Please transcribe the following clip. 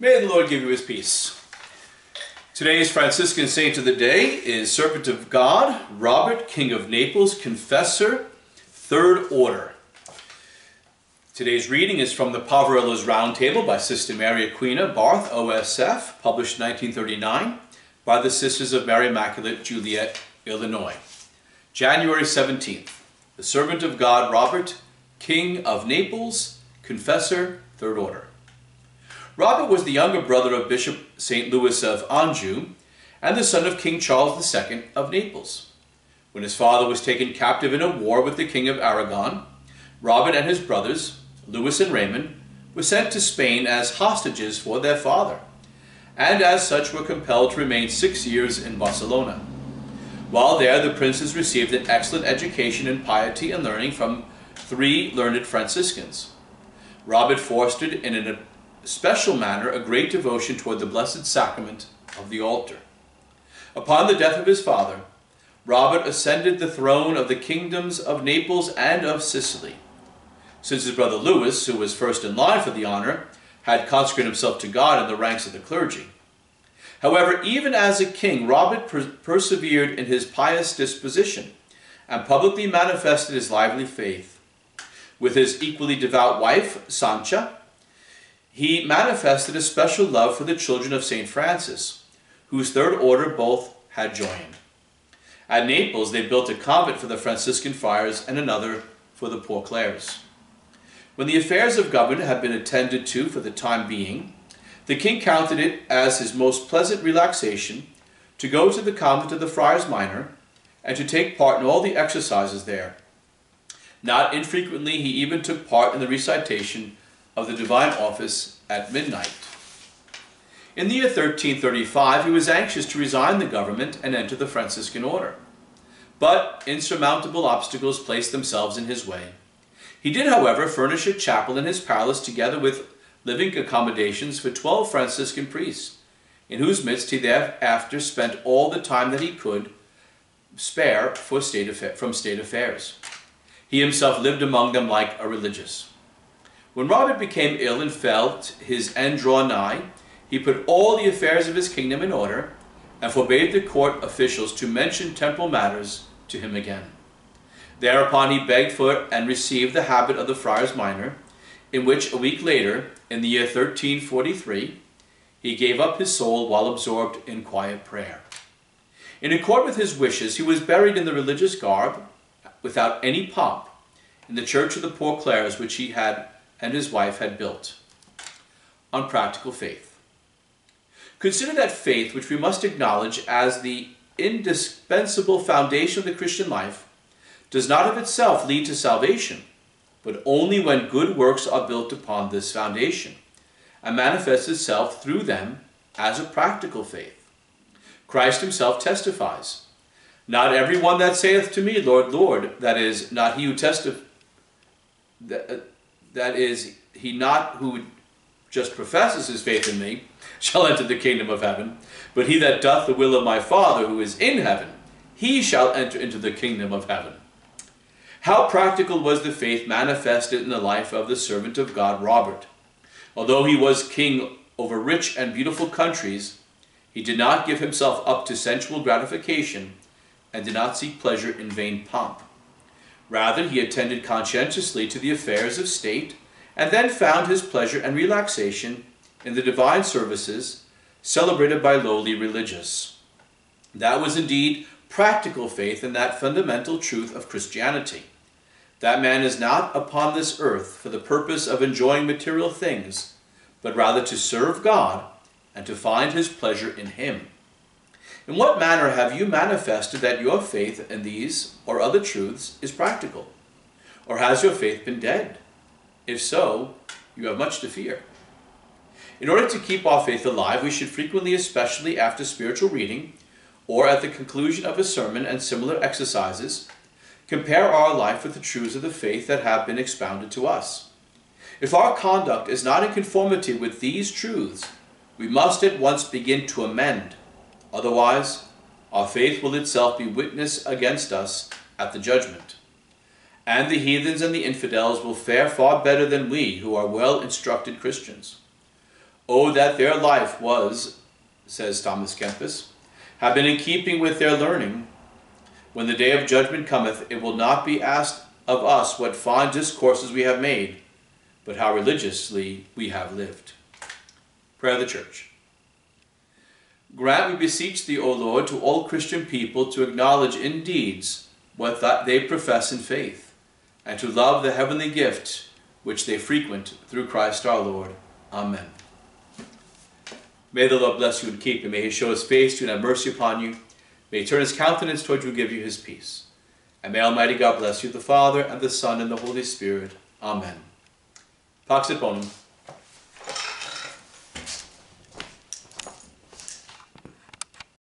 May the Lord give you his peace. Today's Franciscan saint of the day is Servant of God, Robert, King of Naples, Confessor, Third Order. Today's reading is from the Poverello's Roundtable by Sister Mary Aquila, Barth, OSF, published 1939 by the Sisters of Mary Immaculate, Joliet, Illinois. January 17th, the Servant of God, Robert, King of Naples, Confessor, Third Order. Robert was the younger brother of Bishop St. Louis of Anjou and the son of King Charles II of Naples. When his father was taken captive in a war with the King of Aragon, Robert and his brothers, Louis and Raymond, were sent to Spain as hostages for their father, and as such were compelled to remain six years in Barcelona. While there, the princes received an excellent education in piety and learning from three learned Franciscans. Robert fostered in an special manner a great devotion toward the Blessed Sacrament of the altar. Upon the death of his father, Robert ascended the throne of the kingdoms of Naples and of Sicily. Since his brother Louis, who was first in line for the honor, had consecrated himself to God in the ranks of the clergy. However, even as a king, Robert per persevered in his pious disposition and publicly manifested his lively faith. With his equally devout wife, Sancha, he manifested a special love for the children of St. Francis, whose third order both had joined. At Naples, they built a convent for the Franciscan friars and another for the Poor Clares. When the affairs of government had been attended to for the time being, the king counted it as his most pleasant relaxation to go to the convent of the Friars Minor and to take part in all the exercises there. Not infrequently he even took part in the recitation of the divine office at midnight. In the year 1335, he was anxious to resign the government and enter the Franciscan order. But insurmountable obstacles placed themselves in his way. He did, however, furnish a chapel in his palace together with living accommodations for 12 Franciscan priests, in whose midst he thereafter spent all the time that he could spare state from state affairs. He himself lived among them like a religious. When Robert became ill and felt his end draw nigh, he put all the affairs of his kingdom in order, and forbade the court officials to mention temporal matters to him again. Thereupon he begged for and received the habit of the Friars Minor, in which a week later, in the year 1343, he gave up his soul while absorbed in quiet prayer. In accord with his wishes, he was buried in the religious garb, without any pomp, in the church of the Poor Clares, which he had and his wife had built on practical faith. Consider that faith which we must acknowledge as the indispensable foundation of the Christian life does not of itself lead to salvation, but only when good works are built upon this foundation and manifests itself through them as a practical faith. Christ himself testifies, Not every one that saith to me, Lord, Lord, that is, not he who testifies, that is, he not who just professes his faith in me shall enter the kingdom of heaven, but he that doth the will of my Father who is in heaven, he shall enter into the kingdom of heaven. How practical was the faith manifested in the life of the servant of God, Robert. Although he was king over rich and beautiful countries, he did not give himself up to sensual gratification and did not seek pleasure in vain pomp. Rather, he attended conscientiously to the affairs of state, and then found his pleasure and relaxation in the divine services celebrated by lowly religious. That was indeed practical faith in that fundamental truth of Christianity. That man is not upon this earth for the purpose of enjoying material things, but rather to serve God and to find his pleasure in him. In what manner have you manifested that your faith in these or other truths is practical? Or has your faith been dead? If so, you have much to fear. In order to keep our faith alive, we should frequently, especially after spiritual reading, or at the conclusion of a sermon and similar exercises, compare our life with the truths of the faith that have been expounded to us. If our conduct is not in conformity with these truths, we must at once begin to amend Otherwise, our faith will itself be witness against us at the judgment. And the heathens and the infidels will fare far better than we who are well instructed Christians. Oh, that their life was, says Thomas Kempis, have been in keeping with their learning. When the day of judgment cometh, it will not be asked of us what fine discourses we have made, but how religiously we have lived. Prayer of the Church. Grant, we beseech thee, O Lord, to all Christian people to acknowledge in deeds what they profess in faith, and to love the heavenly gift which they frequent through Christ our Lord. Amen. May the Lord bless you and keep you. May he show his face to you and have mercy upon you. May he turn his countenance toward you and give you his peace. And may Almighty God bless you, the Father, and the Son, and the Holy Spirit. Amen. Pax et bonum.